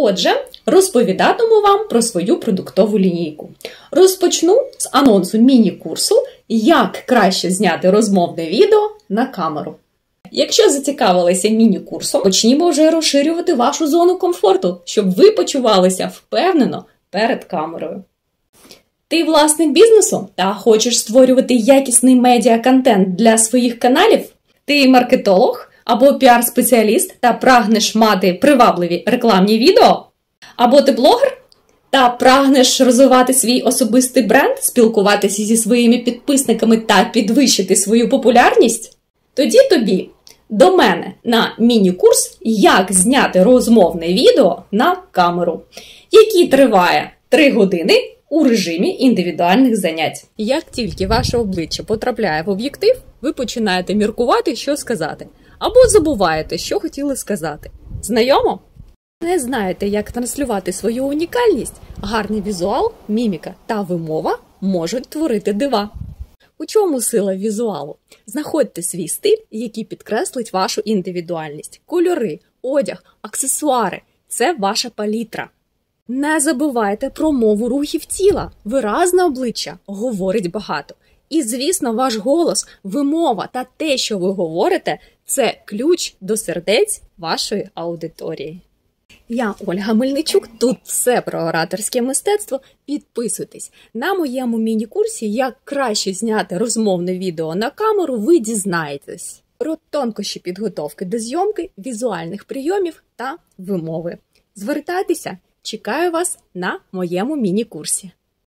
Отже, розповідатиму вам про свою продуктову лінійку. Розпочну з анонсу міні-курсу, як краще зняти розмовне відео на камеру. Якщо зацікавилися міні-курсом, почнімо вже розширювати вашу зону комфорту, щоб ви почувалися впевнено перед камерою. Ти власник бізнесу та хочеш створювати якісний медіа-контент для своїх каналів? Ти маркетолог або піар-спеціаліст та прагнеш мати привабливі рекламні відео? Або ти блогер та прагнеш розвивати свій особистий бренд, спілкуватися зі своїми підписниками та підвищити свою популярність? Тоді тобі до мене на міні-курс Як зняти розмовне відео на камеру, який триває 3 години у режимі індивідуальних занять. Як тільки ваше обличчя потрапляє в об'єктив, ви починаєте міркувати, що сказати, або забуваєте, що хотіли сказати. Знайомо? Не знаєте, як транслювати свою унікальність, гарний візуал, міміка та вимова можуть творити дива. У чому сила візуалу? Знаходьте свій стиль, який підкреслить вашу індивідуальність, кольори, одяг, аксесуари це ваша палітра. Не забувайте про мову рухів тіла. Виразне обличчя говорить багато. І, звісно, ваш голос, вимова та те, що ви говорите, це ключ до сердець вашої аудиторії. Я Ольга Мельничук. Тут все про ораторське мистецтво. Підписуйтесь на моєму міні-курсі, як краще зняти розмовне відео на камеру. Ви дізнаєтесь про тонкощі підготовки до зйомки, візуальних прийомів та вимови. Звертайтеся, чекаю вас на моєму міні-курсі.